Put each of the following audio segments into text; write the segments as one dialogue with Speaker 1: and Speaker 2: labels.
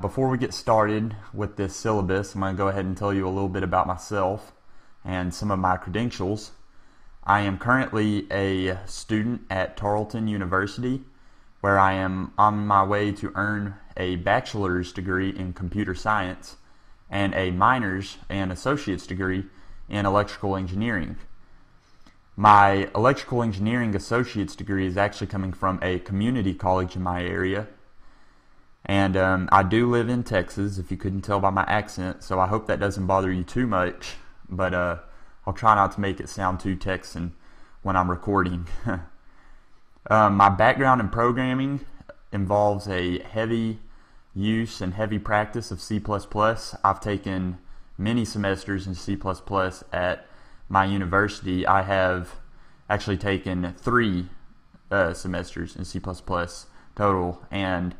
Speaker 1: Before we get started with this syllabus, I'm going to go ahead and tell you a little bit about myself and some of my credentials. I am currently a student at Tarleton University where I am on my way to earn a bachelor's degree in computer science and a minor's and associate's degree in electrical engineering. My electrical engineering associate's degree is actually coming from a community college in my area. And um, I do live in Texas, if you couldn't tell by my accent, so I hope that doesn't bother you too much. But uh, I'll try not to make it sound too Texan when I'm recording. um, my background in programming involves a heavy use and heavy practice of C++. I've taken many semesters in C++ at my university, I have actually taken three uh, semesters in C++ total, and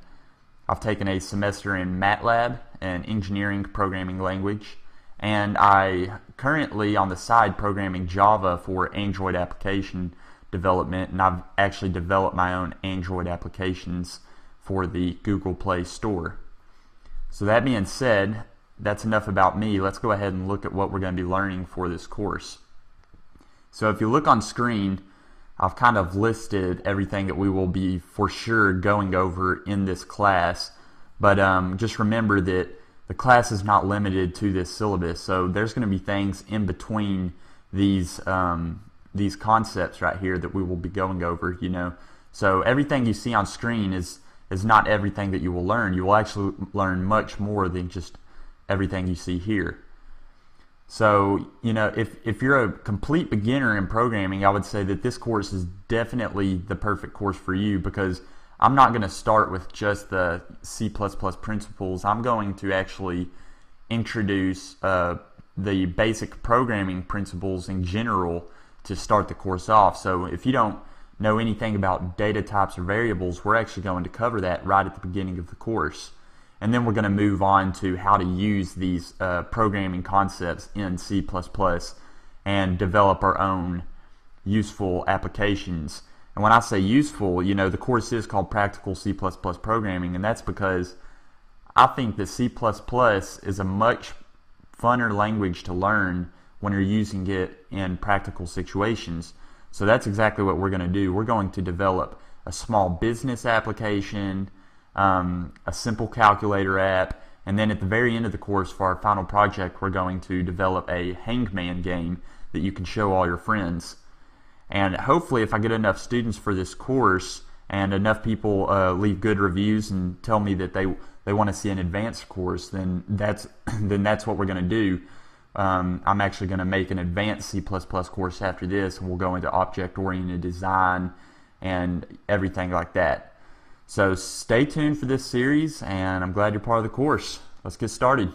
Speaker 1: I've taken a semester in MATLAB, an engineering programming language, and I currently on the side programming Java for Android application development, and I've actually developed my own Android applications for the Google Play Store. So that being said, that's enough about me. Let's go ahead and look at what we're going to be learning for this course. So if you look on screen, I've kind of listed everything that we will be for sure going over in this class. But um, just remember that the class is not limited to this syllabus. So there's going to be things in between these um, these concepts right here that we will be going over. You know, so everything you see on screen is is not everything that you will learn. You will actually learn much more than just everything you see here. So, you know, if, if you're a complete beginner in programming, I would say that this course is definitely the perfect course for you because I'm not going to start with just the C++ principles. I'm going to actually introduce uh, the basic programming principles in general to start the course off. So if you don't know anything about data types or variables, we're actually going to cover that right at the beginning of the course and then we're going to move on to how to use these uh, programming concepts in C++ and develop our own useful applications. And when I say useful, you know, the course is called Practical C++ Programming, and that's because I think that C++ is a much funner language to learn when you're using it in practical situations. So that's exactly what we're going to do. We're going to develop a small business application, um, a simple calculator app, and then at the very end of the course for our final project, we're going to develop a hangman game that you can show all your friends. And hopefully, if I get enough students for this course and enough people uh, leave good reviews and tell me that they they want to see an advanced course, then that's then that's what we're going to do. Um, I'm actually going to make an advanced C++ course after this, and we'll go into object-oriented design and everything like that. So stay tuned for this series, and I'm glad you're part of the course. Let's get started.